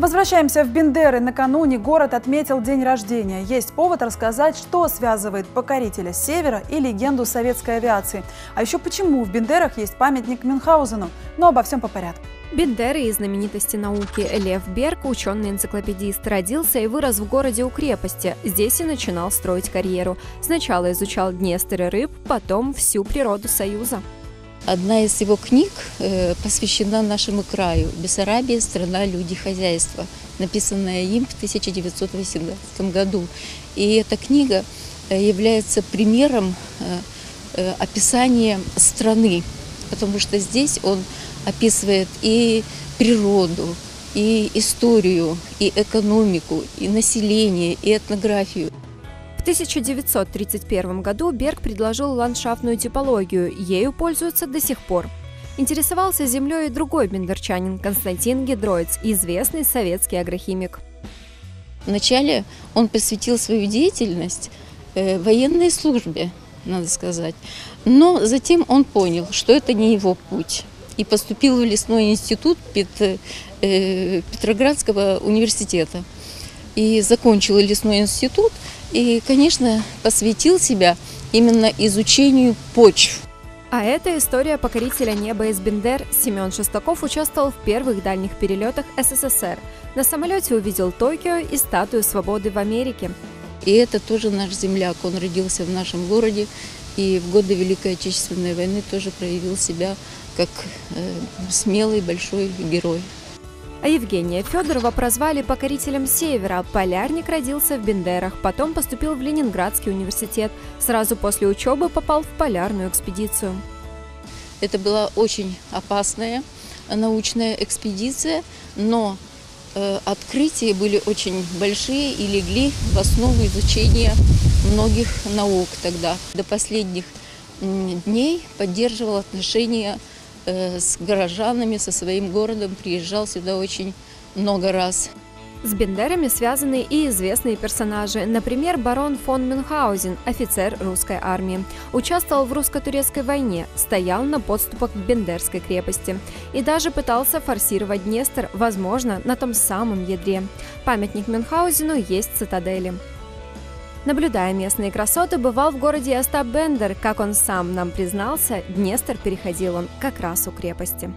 Возвращаемся в Бендеры. Накануне город отметил день рождения. Есть повод рассказать, что связывает покорителя Севера и легенду советской авиации. А еще почему в Бендерах есть памятник Мюнхгаузену. Но обо всем по порядку. Бендеры из знаменитости науки Лев Берг, ученый-энциклопедист, родился и вырос в городе у крепости. Здесь и начинал строить карьеру. Сначала изучал Днестр и рыб, потом всю природу Союза. Одна из его книг э, посвящена нашему краю «Бессарабия. Страна, люди, хозяйство», написанная им в 1918 году. И эта книга э, является примером э, описания страны, потому что здесь он описывает и природу, и историю, и экономику, и население, и этнографию. В 1931 году Берг предложил ландшафтную типологию, ею пользуются до сих пор. Интересовался землей и другой бендерчанин Константин Гидроиц, известный советский агрохимик. Вначале он посвятил свою деятельность э, военной службе, надо сказать. Но затем он понял, что это не его путь. И поступил в лесной институт Пет, э, Петроградского университета. И закончил лесной институт – и, конечно, посвятил себя именно изучению почв. А это история покорителя неба из Бендер. Семен Шестаков участвовал в первых дальних перелетах СССР. На самолете увидел Токио и статую свободы в Америке. И это тоже наш земляк. Он родился в нашем городе и в годы Великой Отечественной войны тоже проявил себя как э, смелый большой герой. А Евгения Федорова прозвали покорителем Севера. Полярник родился в Бендерах, потом поступил в Ленинградский университет. Сразу после учебы попал в полярную экспедицию. Это была очень опасная научная экспедиция, но э, открытия были очень большие и легли в основу изучения многих наук тогда. До последних дней поддерживал отношения с горожанами, со своим городом, приезжал сюда очень много раз. С Бендерами связаны и известные персонажи. Например, барон фон Мюнхгаузен, офицер русской армии. Участвовал в русско-турецкой войне, стоял на подступах к Бендерской крепости. И даже пытался форсировать Днестр, возможно, на том самом ядре. Памятник Мюнхгаузену есть в цитадели. Наблюдая местные красоты, бывал в городе Остап Бендер. Как он сам нам признался, Днестр переходил он как раз у крепости.